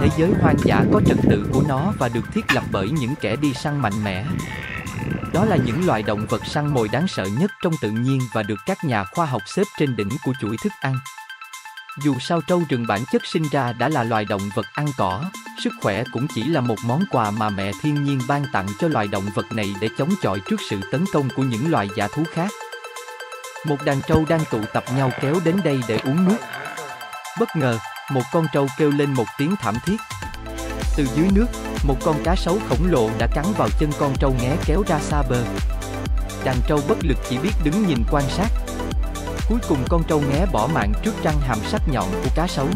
thế giới hoang dã có trật tự của nó và được thiết lập bởi những kẻ đi săn mạnh mẽ. Đó là những loài động vật săn mồi đáng sợ nhất trong tự nhiên và được các nhà khoa học xếp trên đỉnh của chuỗi thức ăn. Dù sao trâu rừng bản chất sinh ra đã là loài động vật ăn cỏ, sức khỏe cũng chỉ là một món quà mà mẹ thiên nhiên ban tặng cho loài động vật này để chống chọi trước sự tấn công của những loài giả thú khác. Một đàn trâu đang tụ tập nhau kéo đến đây để uống nước. Bất ngờ, một con trâu kêu lên một tiếng thảm thiết. Từ dưới nước, một con cá sấu khổng lồ đã cắn vào chân con trâu ngé kéo ra xa bờ. Đàn trâu bất lực chỉ biết đứng nhìn quan sát. Cuối cùng con trâu ngé bỏ mạng trước răng hàm sắc nhọn của cá sấu.